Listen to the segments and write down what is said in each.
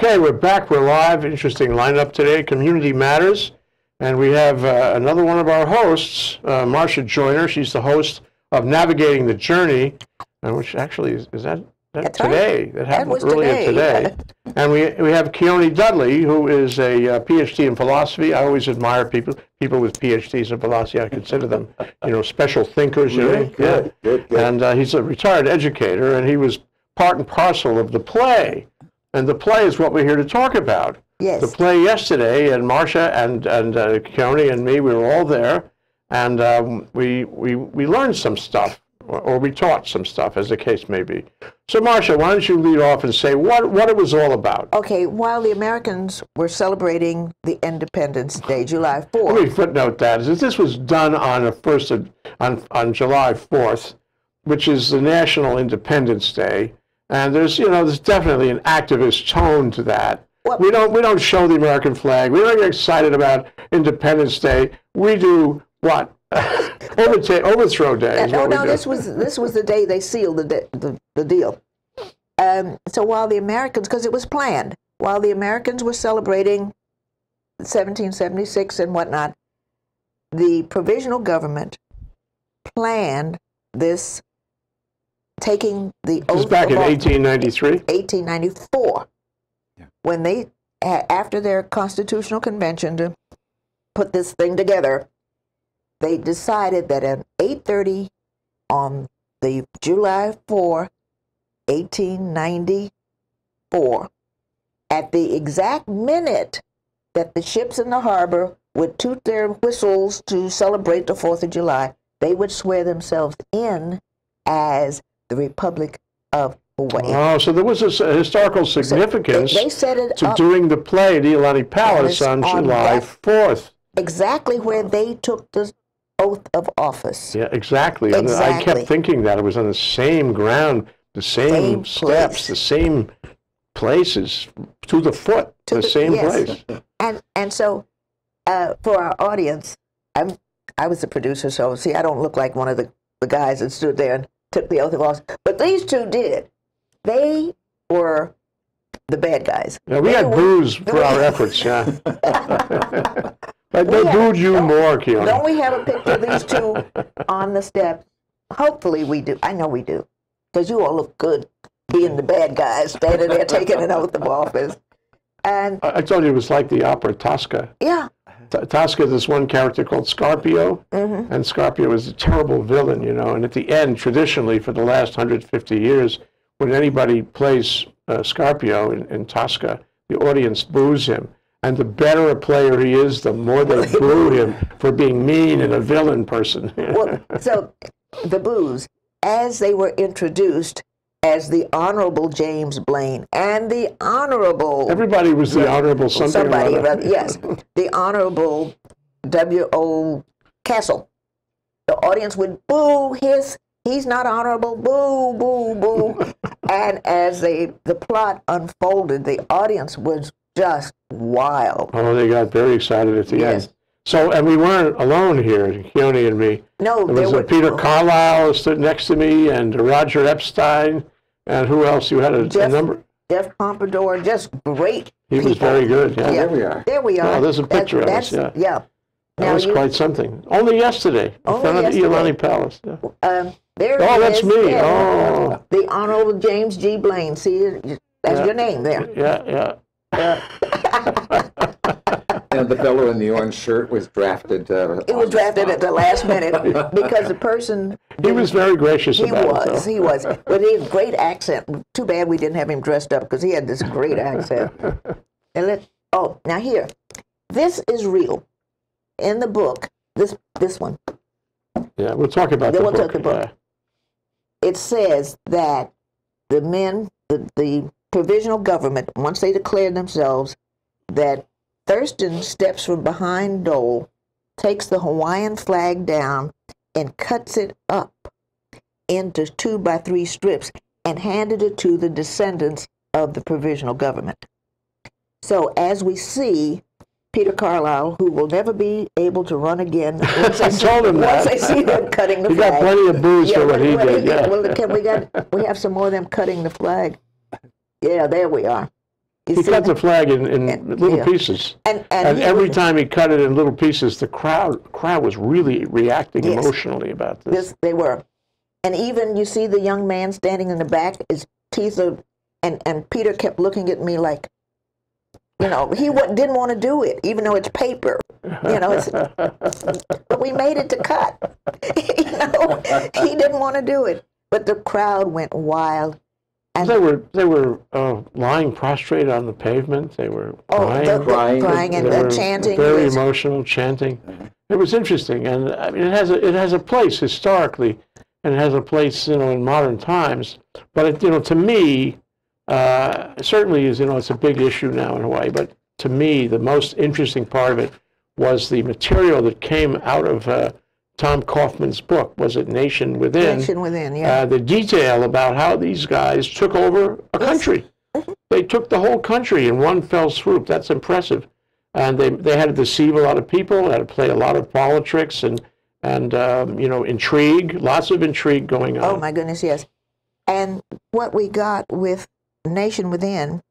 Okay, we're back. We're live. Interesting lineup today. Community Matters. And we have uh, another one of our hosts, uh, Marsha Joyner. She's the host of Navigating the Journey, uh, which actually is, is that, that That's right. today? That happened was earlier today. today. and we, we have Kioni Dudley, who is a uh, PhD in philosophy. I always admire people people with PhDs in philosophy. I consider them, you know, special thinkers. You know? Really? Good, good, good. And uh, he's a retired educator, and he was part and parcel of the play. And the play is what we're here to talk about. Yes. The play yesterday, and Marsha and and uh, Kioni and me, we were all there, and um, we we we learned some stuff, or, or we taught some stuff, as the case may be. So, Marsha, why don't you lead off and say what what it was all about? Okay, while the Americans were celebrating the Independence Day, July Fourth. Let me 4th, footnote that is this was done on the first of, on on July fourth, which is the National Independence Day, and there's you know there's definitely an activist tone to that. Well- we don't we don't show the American flag. We don't get excited about Independence Day. We do what? Overthrow day. What we no, this was this was the day they sealed the de- the, the deal. Um, so while the Americans, because it was planned, while the Americans were celebrating 1776 and whatnot, the provisional government planned this taking the This is back of in office- 1893. 1894 when they after their constitutional convention to put this thing together they decided that at 8:30 on the July 4 1894 at the exact minute that the ships in the harbor would toot their whistles to celebrate the 4th of July they would swear themselves in as the Republic of Hawaii Oh, so there was a historical So significance they, they set it to doing the play at Iolani Palace on on July that- 4th. exactly where they took the oath of office. Yeah, exactly. And I kept thinking that it was on the same ground, the same, Same steps, place. the same places, to the foot, To the, the- same yes. place. And and so uh, for our audience, I'm I was the producer, so see, I don't look like one of the, the guys that stood there and took the oath of office, but these two did. They were the bad guys. Yeah, we They had booze for our efforts, yeah. but they booed you don't- Don't we have a picture of these two on the steps? Hopefully we do. I know we do. Because you all look good being the bad guys standing there taking an oath of office. And I I told you it was like the opera Tosca. yeah, T- Tosca, this one character called Scarpio, Mm-hmm. and Scarpio is a terrible villain, you know. And at the end, traditionally, for the last 150 years, when anybody plays uh, Scarpio in, in Tosca, the audience boos him. And the better a player he is, the more they boo him for being mean and a villain person. well, so the booze, as they were introduced as the Honorable James Blaine and the Honorable Everybody was the honorable something somebody, rather- yes, the Honorable W.O. Castle. The audience would boo his, he's not honorable, boo, boo, boo. and as they, the plot unfolded, the audience was just wild. Oh, they got very excited at the Yes. end. So, and we weren't alone here, Kioni and me. No, There there was uh, were Peter Carlisle stood next to me, and Roger Epstein, and who else? You had a, a number. Jeff Pompadour, just great. He was very good. Yeah, Yeah. There we are. There we are. Oh, there's a That- picture of us, that's- yeah. Now that was you- quite something. Only yesterday, in Only front of the yesterday. Iolani Palace. Yeah. Um, there Oh, it that's is. me. Yeah. Oh. The Honorable James G. Blaine. See, that's Yeah. your name there. Yeah, Yeah, yeah. And the fellow in the orange shirt was drafted. Uh, It was drafted at the last minute because the person. He was very gracious He about was. it. He was. But he had great accent. Too bad we didn't have him dressed up because he had this great accent. And let. Oh, now here, this is real. In the book, this this one. Yeah, we'll talk about Then the we'll book. talk the book. it says that the men, the, the provisional government, once they declared themselves, that Thurston steps from behind Dole, takes the Hawaiian flag down, and cuts it up into two by three strips and handed it to the descendants of the provisional government. So as we see, Peter Carlisle, who will never be able to run again, once I told him once that. they see them cutting the He flag. got plenty of booze for what he did. Yeah. Well, can we got we have some more of them cutting the flag? Yeah, there we are. You He cut the- flag in, in And- little yeah. pieces. and and, And every time he cut it in little pieces, the crowd crowd was really reacting Yes. emotionally about this. they were, and even you see the young man standing in the back, his teeth are, and and Peter kept looking at me like, you know, he didn't want to do it, even though it's paper, you know. It's, but we made it to cut. you know, he didn't want to do it, but the crowd went wild. And They were they were uh, lying prostrate on the pavement. They were oh, crying. the, the Crying. crying and, and chanting. Very yes. emotional chanting. It was interesting, and I mean, it has a it has a place historically, and it has a place you know in modern times. But it, you know, to me, uh, certainly is you know it's a big issue now in Hawaii. But to me, the most interesting part of it was the material that came out of uh, Tom Coffman's book. Was it Nation Within? Nation within, yeah. uh, the detail about how these guys took over a country. They took the whole country in one fell swoop. That's impressive. And they, they had to deceive a lot of people, had to play a lot of politics and, and um, you know, intrigue, lots of intrigue going on. Oh my goodness, yes. And what we got with Nation Within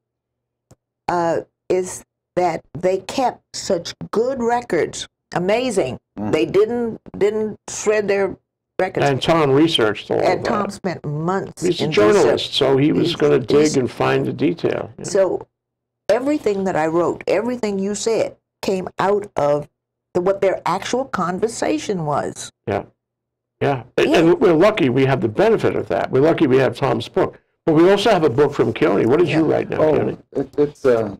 uh, is that they kept such good records. Amazing. They didn't didn't shred their records. And Tom researched all And of Tom spent months. He's a journalist, research. so he was going to dig and find the detail. Yeah. So everything that I wrote, everything you said, came out of the, what their actual conversation was. Yeah. Yeah. And- And we're lucky we have the benefit of that. We're lucky we have Tom's book. But we also have a book from Kioni. What did you write now, Kioni? Oh, it, it's uh,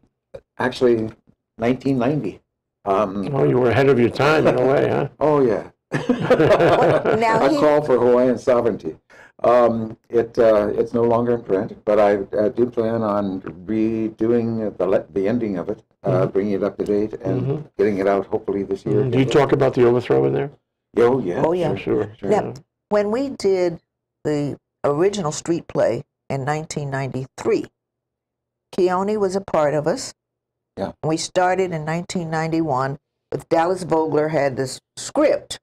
actually 1990. Um, Oh, you were ahead of your time in a way, huh? oh yeah. now a he- call for Hawaiian sovereignty. Um, it uh, it's no longer in print, but I, I do plan on redoing the le- the ending of it, uh, bringing it up to date, and getting it out hopefully this year. Do you talk about the overthrow in there? Oh yeah. Oh, yeah. For sure. Sure. Now, when we did the original street play in 1993, Kioni was a part of us. Yeah. We started in 1991 with Dallas Vogeler had this script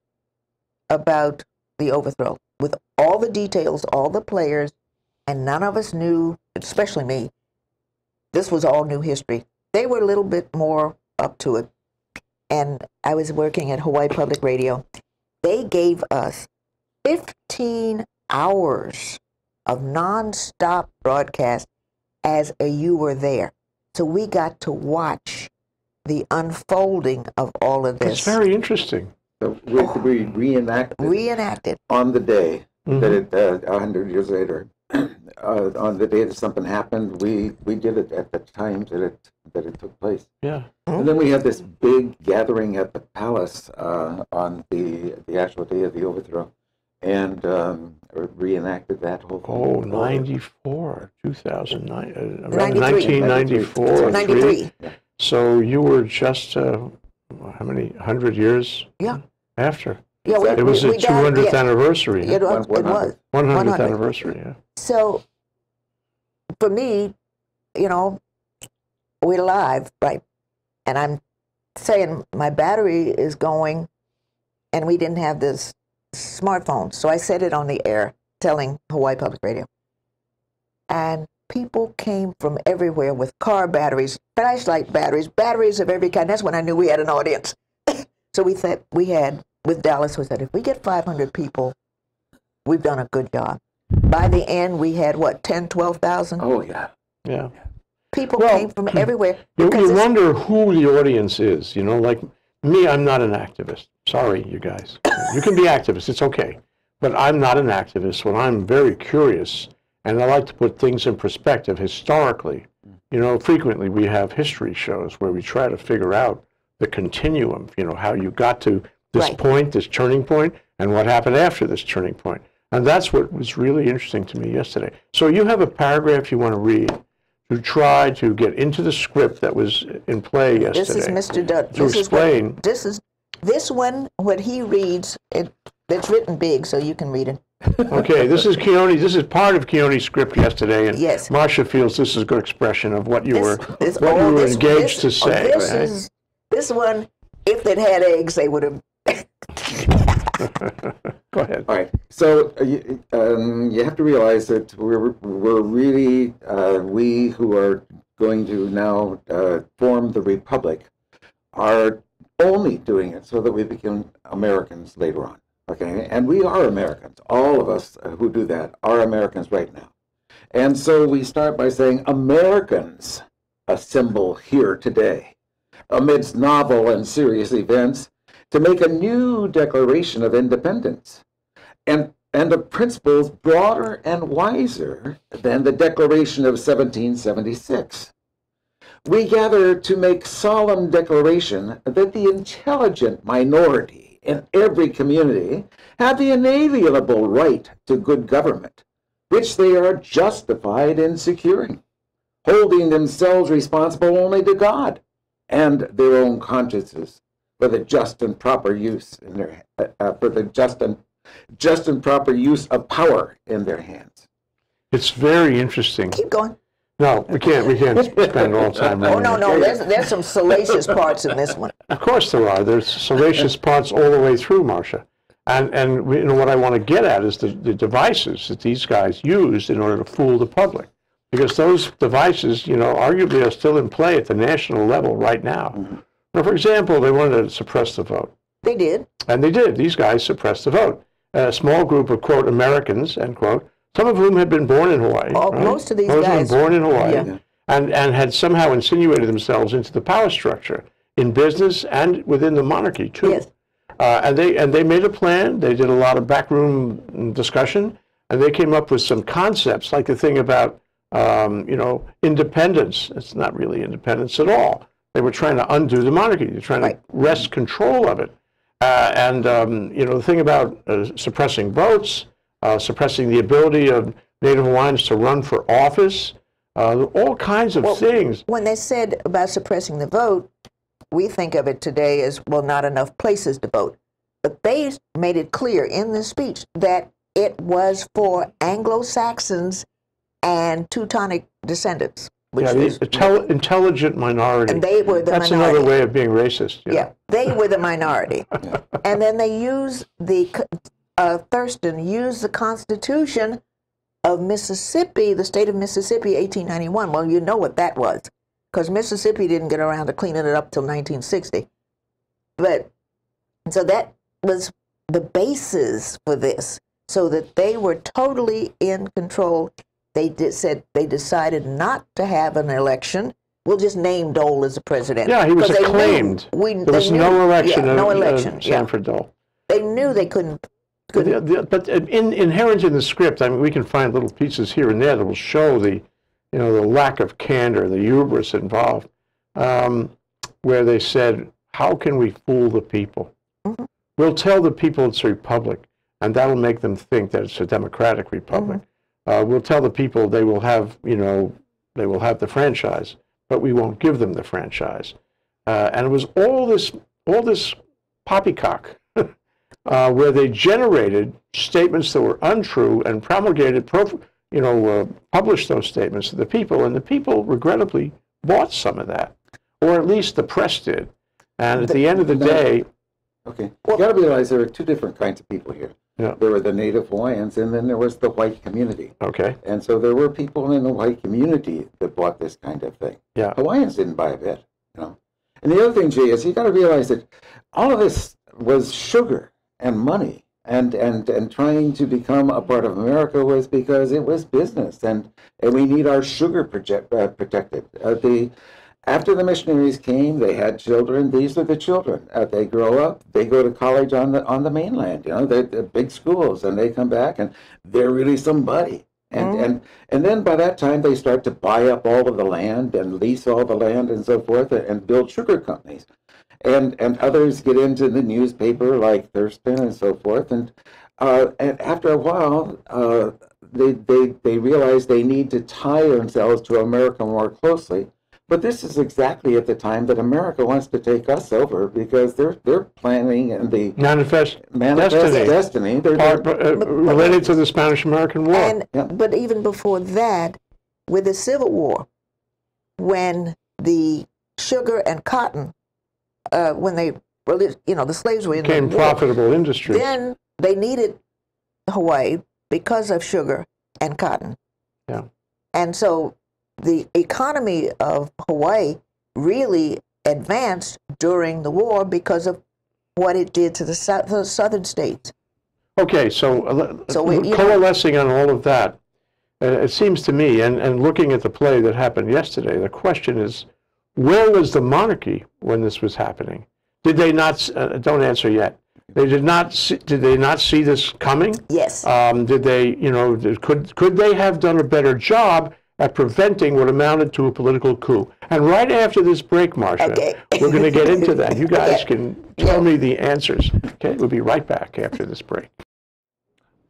about the overthrow with all the details, all the players, and none of us knew, especially me, this was all new history. They were a little bit more up to it. And I was working at Hawaii Public Radio. They gave us 15 hours of nonstop broadcast as a you were there. So we got to watch the unfolding of all of this. It's very interesting. So we, we reenacted reenacted. on the day Mhm. that it uh, a hundred years later. Uh, on the day that something happened, we, we did it at the time that it that it took place. Yeah. And then we had this big gathering at the palace uh, on the the actual day of the overthrow, and um, reenacted that whole thing. Oh, 94, 2009, uh, around 93. 1994. 93. So you were just, uh, how many, 100 years Yeah. after? Yeah, we, It was we, the we got- 200th yeah, anniversary. It huh? was. It was. 100th 100th. anniversary, yeah. So, for me, you know, we're live, right? And I'm saying my battery is going, and we didn't have this smartphone. So I said it on the air, telling Hawaii Public Radio. And people came from everywhere with car batteries, flashlight batteries, batteries of every kind. That's when I knew we had an audience. so we said, we had, with Dallas, we said, if we get 500 people, we've done a good job. By the end, we had what, 10, 12,000? Oh yeah. Yeah. People Well, came from hmm. everywhere. You, because you wonder who the audience is. You know, like me, I'm not an activist. Sorry, you guys. You can be activists, it's okay. But I'm not an activist when I'm very curious and I like to put things in perspective historically. You know, frequently we have history shows where we try to figure out the continuum, you know, how you got to this Right. point, this turning point, and what happened after this turning point. And that's what was really interesting to me yesterday. So you have a paragraph you want to read to try to get into the script that was in play yesterday. This is Mr. Dutt. To this explain. Is what, this is this one. What he reads, it it's written big, so you can read it. Okay, this is Kioni, this is part of Kioni's script yesterday, and Yes. Marsha feels this is a good expression of what you This, were, this, what oh, you were this- engaged to oh, say. This right? is this one. If they'd had eggs, they would have. Go ahead. All right. So uh, you, um, you have to realize that we're we're really uh, we who are going to now uh, form the republic are only doing it so that we become Americans later on. Okay, and we are Americans. All of us who do that are Americans right now. And so we start by saying Americans assemble here today amidst novel and serious events to make a new declaration of independence and, and of principles broader and wiser than the Declaration of 1776. We gather to make solemn declaration that the intelligent minority in every community have the inalienable right to good government, which they are justified in securing, holding themselves responsible only to God and their own consciences for the just and proper use in their uh, uh, for the just and just and proper use of power in their hands. It's very interesting. Keep going. No, we can't, we can't spend all time. Oh, no, no, there's, there's some salacious parts in this one. Of course there are. There's salacious parts all the way through, Marsha. And, and we- you know, what I want to get at is the, the devices that these guys used in order to fool the public. Because those devices, you know, arguably are still in play at the national level right now. Now, for example, they wanted to suppress the vote. They did. And they did. These guys suppressed the vote. A small group of, quote, Americans, end quote, some of whom had been born in Hawaii. Oh, right? most of these Most guys- Of them born in Hawaii. Yeah. And, and had somehow insinuated themselves into the power structure in business and within the monarchy, too. Yes. Uh, and, they, and they made a plan. They did a lot of backroom discussion. And they came up with some concepts, like the thing about, um, you know, independence. It's not really independence at all. They were trying to undo the monarchy. They're trying Right. to wrest control of it. Uh, and, um, you know, the thing about uh, suppressing votes, uh, suppressing the ability of Native Hawaiians to run for office, uh, all kinds of things. When they said about suppressing the vote, we think of it today as, well, not enough places to vote. But they made it clear in the speech that it was for Anglo Saxons and Teutonic descendants. Which Yeah, the intel- intelligent minority. and they were the That's minority. another way of being racist. know. Yeah, they were the minority. And then they used the, uh, Thurston used the Constitution of Mississippi, the state of Mississippi, 1891. Well, you know what that was, because Mississippi didn't get around to cleaning it up till 1960. But, so that was the basis for this, so that they were totally in control. They did, said they decided not to have an election. We'll just name Dole as the president. Yeah, he was they knew acclaimed. we- There was knew- no election yeah, no election. yeah. Sanford Dole. They knew they couldn't. But, the- the- but in, inherent in the script, I mean, we can find little pieces here and there that will show the, you know, the lack of candor, the hubris involved, um, where they said, "How can we fool the people? Mm-hmm. We'll tell the people it's a republic, and that'll make them think that it's a democratic republic. Mm-hmm. Uh, we'll tell the people they will have, you know, they will have the franchise, but we won't give them the franchise." Uh, and it was all this, all this poppycock uh, where they generated statements that were untrue and promulgated, prof- you know, uh, published those statements to the people, and the people regrettably bought some of that, or at least the press did. And at the end of the day, Okay, you got to realize there are two different kinds of people here. Yeah. There were the Native Hawaiians, and then there was the white community. okay, And so there were people in the white community that bought this kind of thing. Yeah. Hawaiians didn't buy a bit, you know. And the other thing, Jay, is you got to realize that all of this was sugar and money, and and and trying to become a part of America was because it was business, and and we need our sugar project, uh, protected. Uh, the after the missionaries came, they had children. These are the children. Uh, they grow up. They go to college on the on the mainland. You know, they're, they're big schools, and they come back, and they're really somebody. And and and then by that time, they start to buy up all of the land and lease all the land and so forth, and, and build sugar companies. And and others get into the newspaper like Thurston and so forth. And uh, and after a while, uh, they they they realize they need to tie themselves to America more closely. But this is exactly at the time that America wants to take us over because they're they're planning and the manifest manifest destiny, destiny. They're, part, they're- uh, related to the Spanish-American War. And Yeah. but even before that, with the Civil War, when the sugar and cotton, uh, when they you know, the slaves were in became the war, profitable industry. then they needed Hawaii because of sugar and cotton. Yeah. And so the economy of Hawaii really advanced during the war because of what it did to the, sou- the southern states. Okay, so, uh, So we- you know- coalescing on all of that, uh, it seems to me, and, and looking at the play that happened yesterday, the question is, where was the monarchy when this was happening? Did they not? Uh, don't answer yet. They did not. See, did they not see this coming? Yes. Um, did they? You know, could could they have done a better job at preventing what amounted to a political coup? And right after this break, Marsha, Okay. we're going to get into that. You guys Yeah. can tell me the answers. Okay, we'll be right back after this break.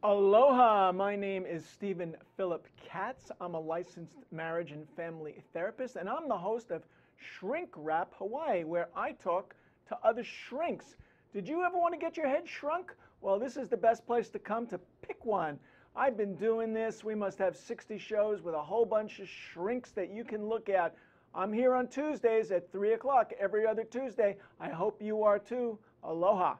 Aloha, my name is Stephen Philip Katz. I'm a licensed marriage and family therapist, and I'm the host of Shrink Wrap Hawaii, where I talk to other shrinks. Did you ever want to get your head shrunk? Well, this is the best place to come to pick one. I've been doing this. We must have 60 shows with a whole bunch of shrinks that you can look at. I'm here on Tuesdays at 3 o'clock every other Tuesday. I hope you are too. Aloha.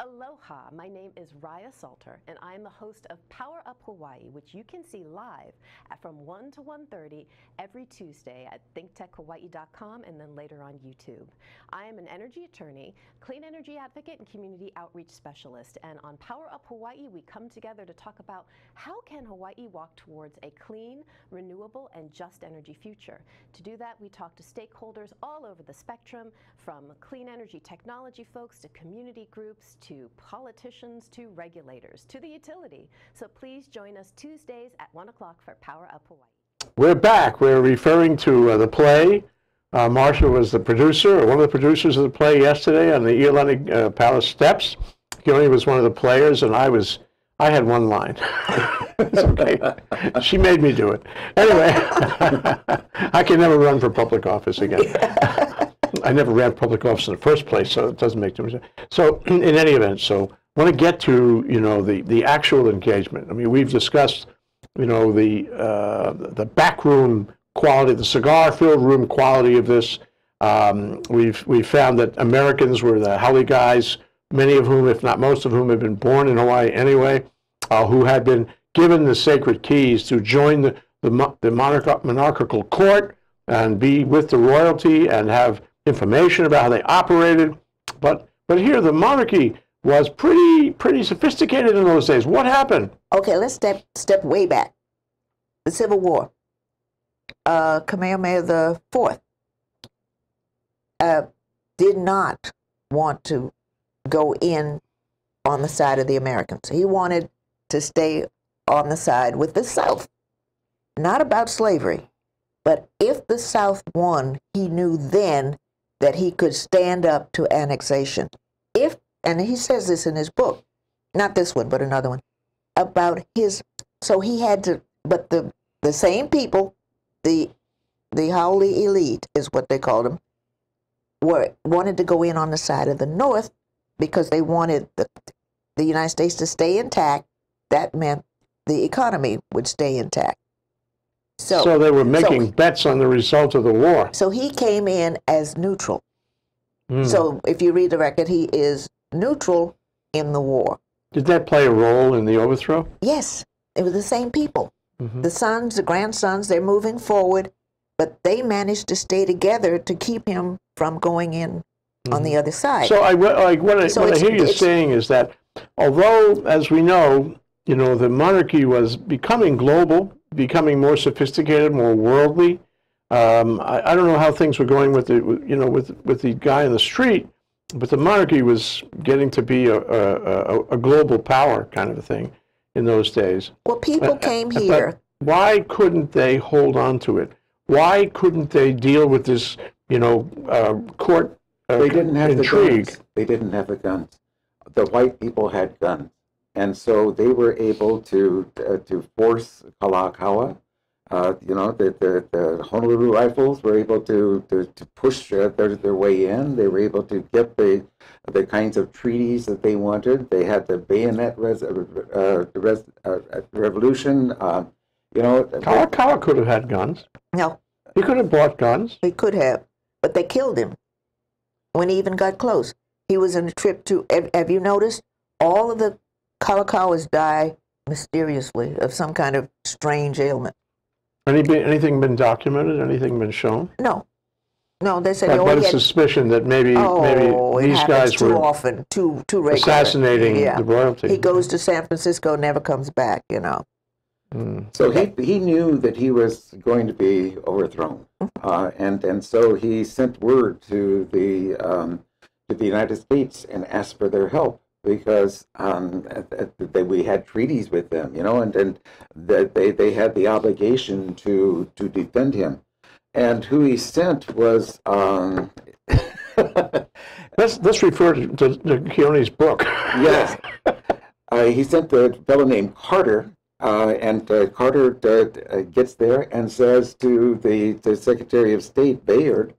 Aloha, my name is Raya Salter, and I am the host of Power Up Hawaii, which you can see live at from 1 to 1.30 every Tuesday at thinktechhawaii.com and then later on YouTube. I am an energy attorney, clean energy advocate, and community outreach specialist. And on Power Up Hawaii, we come together to talk about how can Hawaii walk towards a clean, renewable, and just energy future. To do that, we talk to stakeholders all over the spectrum, from clean energy technology folks to community groups to politicians to regulators to the utility. So please join us Tuesdays at 1 o'clock for Power Up Hawaii. We're back. We're referring to uh, the play. Uh, Marsha was the producer, or one of the producers of the play yesterday on the Iolani uh, Palace steps. Kioni was one of the players, and I was, I had one line. it's okay. She made me do it. Anyway, I can never run for public office again. I never ran public office in the first place, so it doesn't make too much sense. So, in any event, so I want to get to you know the the actual engagement. I mean, we've discussed you know the uh, the backroom quality, the cigar-filled room quality of this. Um, we've we found that Americans were the haole guys, many of whom, if not most of whom, had been born in Hawaii anyway, uh, who had been given the sacred keys to join the the, the monarch- monarchical court and be with the royalty and have information about how they operated. But but here the monarchy was pretty pretty sophisticated in those days. What happened? Okay, let's step step way back. The Civil War. Uh, Kamehameha the Fourth uh, did not want to go in on the side of the Americans. He wanted to stay on the side with the South. Not about slavery, but if the South won, he knew then that he could stand up to annexation. If, and he says this in his book, not this one, but another one, about his, so he had to, but the, the same people, the, the haole elite is what they called them, were, wanted to go in on the side of the North because they wanted the, the United States to stay intact. That meant the economy would stay intact. So, So they were making bets on the result of the war. so he came in as neutral. Hmm. So if you read the record, he is neutral in the war. Did that play a role in the overthrow? Yes, it was the same people. Mhm. The sons, the grandsons, they're moving forward, but they managed to stay together to keep him from going in on the other side. Mm-hmm. So I, what- what I, So what I hear you saying is that although, as we know, you know, the monarchy was becoming global, becoming more sophisticated, more worldly. Um, I, I don't know how things were going with the, you know, with with the guy in the street, but the monarchy was getting to be a, a, a, a global power kind of a thing in those days. well, people came But here. why couldn't they hold on to it? Why couldn't they deal with this, you know, uh, court uh, They didn't have intrigue? the guns. They didn't have the guns. The white people had guns, and so they were able to uh, to force Kalakaua. Uh, you know, the, the, the Honolulu rifles were able to to, to push uh, their, their way in. They were able to get the the kinds of treaties that they wanted. They had the bayonet res, uh, res, uh, revolution. Uh, you know, Kalakaua could have had guns. No, He could have bought guns. he could have, but they killed him when he even got close. He was on a trip to. Have, have you noticed? All of the Kalakauas die mysteriously of some kind of strange ailment. Any, anything been documented? Anything been shown? No, no. They said But, but a had, suspicion that maybe oh, maybe these happens guys too were often, too too regular. assassinating Yeah. the royalty. He goes to San Francisco, never comes back. You know. Mm. So he, he knew that he was going to be overthrown, uh, and and so he sent word to the um, to the United States and asked for their help because um, at- at- they, we had treaties with them, you know, and and that they, they had the obligation to to defend him, and who he sent was. Um, Let's let's refer to, to, Kioni's book. Yes. Uh, he sent a fellow named Carter, uh, and uh, Carter uh, gets there and says to the, the Secretary of State, Bayard,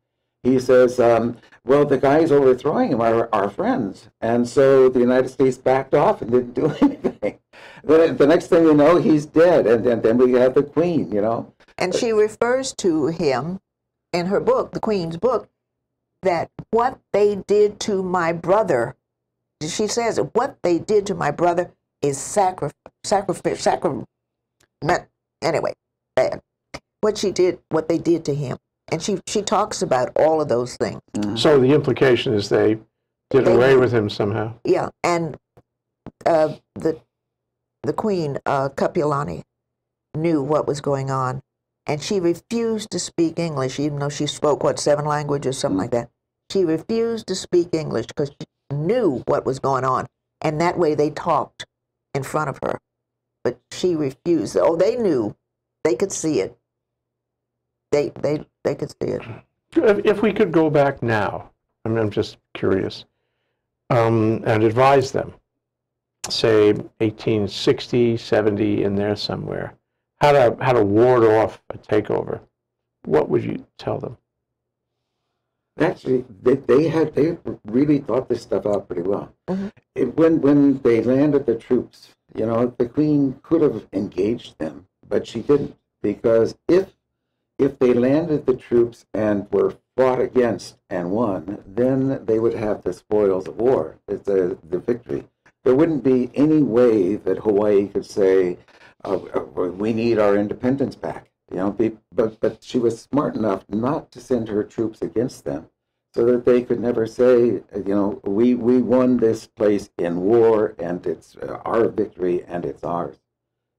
he says, um, well, the guys overthrowing him are our friends. And so the United States backed off and didn't do anything. Then the next thing you know, he's dead. And, and then we have the Queen, you know. And she refers to him in her book, the Queen's book, that what they did to my brother, she says what they did to my brother is sacri- sacrifice, sacri- not- anyway, bad. What she did, what they did to him. And she, she talks about all of those things. so the implication is they did They- away with him somehow. Yeah, and uh, the the queen, uh, Kapiolani, knew what was going on, and she refused to speak English, even though she spoke what seven languages, something like that. She refused to speak English because she knew what was going on, and that way they talked in front of her, but she refused. Oh, they knew, they could see it. They they they could see it. If, if we could go back now, I mean, I'm just curious, um, and advise them, say 1860, 70, in there somewhere, how to how to ward off a takeover, what would you tell them? Actually, they, they had they really thought this stuff out pretty well. Mhm. It, when when they landed the troops, you know, the queen could have engaged them, but she didn't because if if they landed the troops and were fought against and won, then they would have the spoils of war, the the victory. There wouldn't be any way that Hawaii could say, uh, uh, "We need our independence back." You know, be, but but she was smart enough not to send her troops against them, so that they could never say, you know, we we won this place in war, and it's uh, our victory, and it's ours.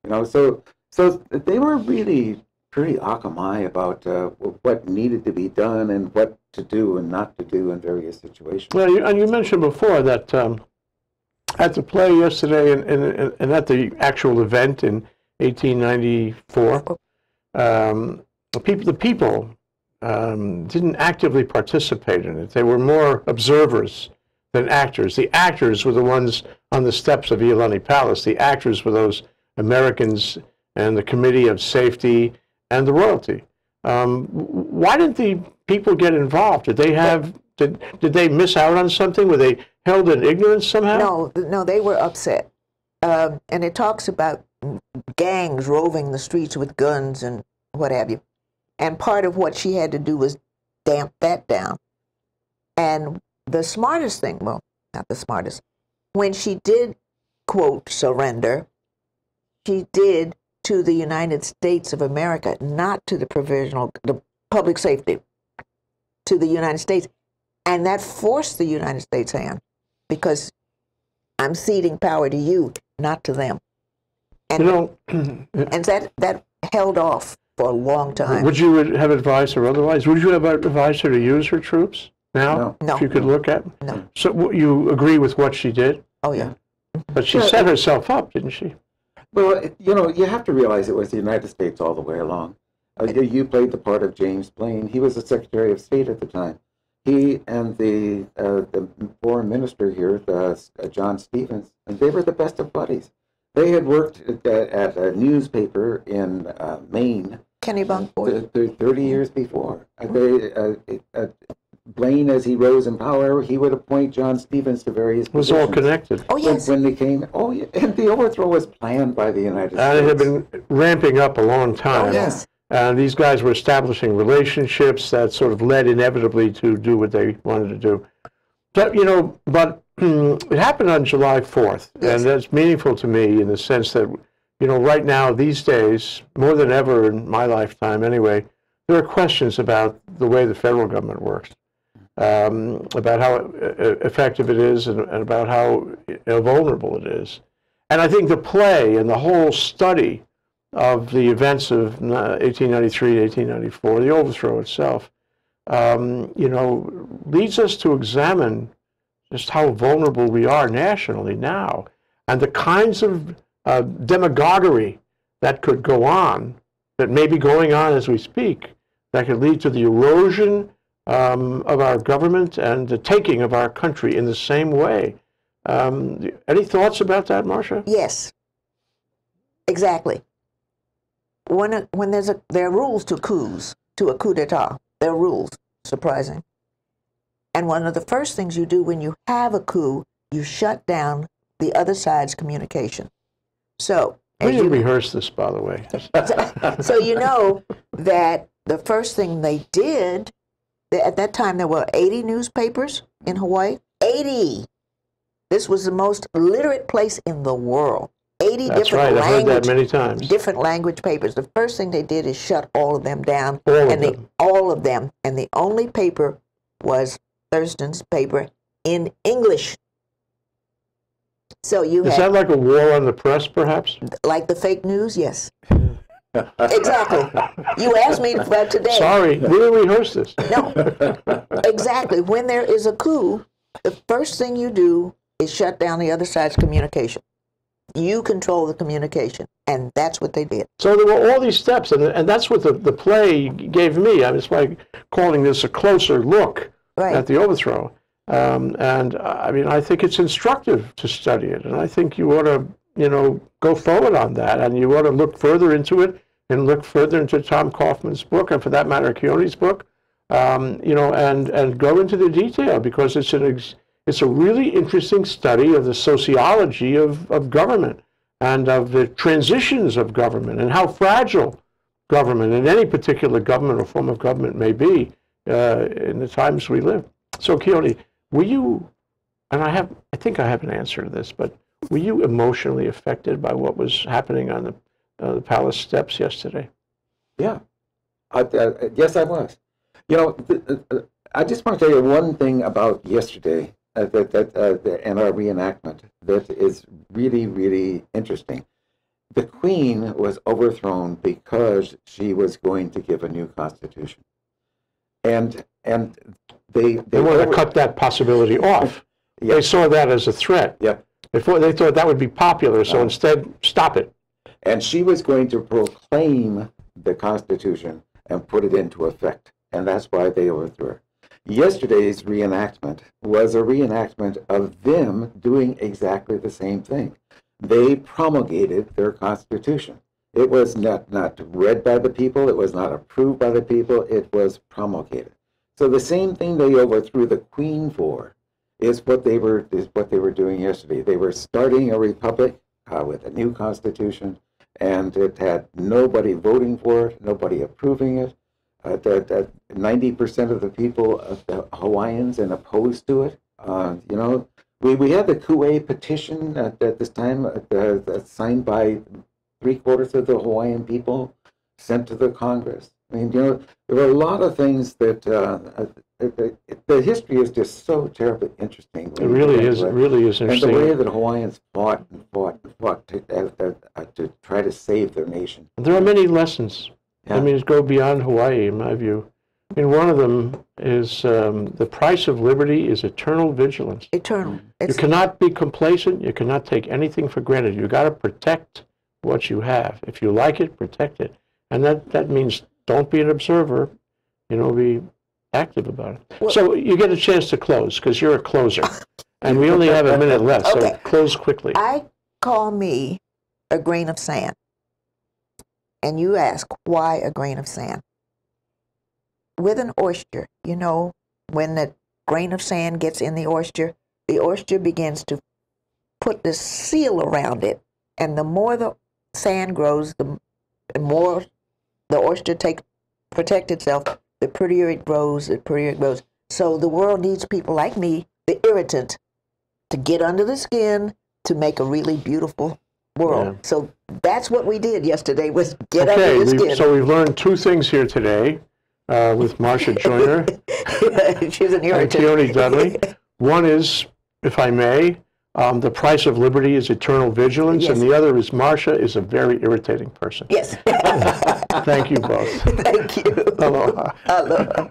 You know, so so they were really pretty akamai about uh, what needed to be done and what to do and not to do in various situations. Well, you, and you mentioned before that um, at the play yesterday and, and, and at the actual event in 1894, um, the people, the people um, didn't actively participate in it. They were more observers than actors. The actors were the ones on the steps of Iolani Palace. The actors were those Americans and the Committee of Safety and the royalty. Um, why didn't the people get involved? Did they have did, did they miss out on something? Were they held in ignorance somehow? No, no, they were upset. Um, and it talks about gangs roving the streets with guns and what have you. And part of what she had to do was damp that down. And the smartest thing, well, not the smartest, when she did, quote, surrender, she did to the United States of America, not to the provisional, the public safety, to the United States. And that forced the United States hand because I'm ceding power to you, not to them. And, You know, and that, that held off for a long time. would you have advised her otherwise? Would you have advised her to use her troops now? No. No. If you could look at? No. So you agree with what she did? oh, yeah. But she Yeah, set herself up, didn't she? Well, you know, you have to realize it was the United States all the way along. Uh, you- you played the part of James Blaine. He was the Secretary of State at the time. He and the uh, the foreign minister here, the, uh, John Stevens, and they were the best of buddies. They had worked at, at a newspaper in uh, Maine Kennebunkport. th- th- 30 years before. Uh, They, uh, it- uh, Blaine, as he rose in power, he would appoint John Stevens to various It was all positions. connected. Oh, When- yes. When they came, oh, yeah, and the overthrow was planned by the United States. And it had been ramping up a long time. Oh, yes. And these guys were establishing relationships that sort of led inevitably to do what they wanted to do. But, you know, but it happened on July 4th, Yes. and that's meaningful to me in the sense that you know, right now, these days, more than ever in my lifetime anyway, there are questions about the way the federal government works, um, about how uh, effective it is and, and about how know, vulnerable it is. And I think the play and the whole study of the events of 1893 1894, the overthrow itself, um, you know, leads us to examine just how vulnerable we are nationally now and the kinds of uh, demagoguery that could go on, that may be going on as we speak, that could lead to the erosion um, of our government and the taking of our country in the same way. Um, any thoughts about that, Marsha? Yes, exactly. When, a, when there's a, there are rules to coups, to a coup d'etat. There are rules, surprising. And one of the first things you do when you have a coup, you shut down the other side's communication. So, we didn't rehearse this, by the way. so, so you know that the first thing they did, at that time there were 80 newspapers in Hawaii. 80. This was the most literate place in the world. 80 That's different right. I've language, heard that many times. different language papers. The first thing they did is shut all of them down. All of and the, them. all of them. And the only paper was Thurston's paper in English. So you Is had that like a war on the press, perhaps? like the fake news, yes. Hmm. Exactly. You asked me about today. Sorry, we didn't rehearse this. No, exactly. When there is a coup, the first thing you do is shut down the other side's communication. You control the communication, and that's what they did. So there were all these steps, and, and that's what the, the play gave me. I mean, it's like calling this a closer look Right. at the overthrow. Um, and I mean, I think it's instructive to study it, and I think you ought to, you know, go forward on that, and you ought to look further into it and look further into Tom Coffman's book, and for that matter, Kioni's book, um, you know, and and go into the detail because it's an it's a really interesting study of the sociology of, of government and of the transitions of government and how fragile government and any particular government or form of government may be uh, in the times we live. So, Kioni, were you, and I have, I think I have an answer to this, but were you emotionally affected by what was happening on the, uh, the palace steps yesterday? Yeah. I, I, yes, I was. You know, th- I just want to tell you one thing about yesterday uh, that, that uh, the, and our reenactment that is really, really interesting. The Queen was overthrown because she was going to give a new constitution, and and they they, They wanted to cut that possibility off. Yeah. They saw that as a threat. Yeah. Before they thought that would be popular, so instead, stop it. And she was going to proclaim the Constitution and put it into effect, and that's why they overthrew her. Yesterday's reenactment was a reenactment of them doing exactly the same thing. They promulgated their Constitution. It was not, not read by the people, it was not approved by the people, it was promulgated. So the same thing they overthrew the Queen for is what they were is what they were doing yesterday. They were starting a republic uh, with a new constitution, and it had nobody voting for it, nobody approving it. Uh, that that ninety percent of the people of the Hawaiians and opposed to it. Uh, you know, we, we had the Kue petition at, at this time, uh, signed by three quarters of the Hawaiian people, sent to the Congress. I mean, you know, there were a lot of things that uh, uh, the, the history is just so terribly interesting. It really is, it really is interesting. And the way that Hawaiians fought and fought and fought to, uh, uh, uh, to try to save their nation. There are many lessons. I Yeah. mean, go beyond Hawaii, in my view. I mean, one of them is um, the price of liberty is eternal vigilance. Eternal. You cannot be complacent. You cannot take anything for granted. You got to protect what you have. If you like it, protect it, and that that means don't be an observer. You know, be active about it. Well- so you get a chance to close because you're a closer, and we only have a minute left. So close quickly. I call me a grain of sand. And you ask, why a grain of sand? With an oyster, you know, when the grain of sand gets in the oyster, the oyster begins to put this seal around it. And the more the sand grows, the, the more the oyster takes protect itself, the prettier it grows, the prettier it grows. So the world needs people like me, the irritant, to get under the skin to make a really beautiful world. Yeah. So that's what we did yesterday was get under Okay, your we've, skin. so we've learned two things here today uh, with Marsha Joyner She's an and irritant. Kioni Dudley. One is, if I may, um, the price of liberty is eternal vigilance, and the other is Marsha is a very irritating person. Yes. Thank you both. Thank you. Aloha. Aloha.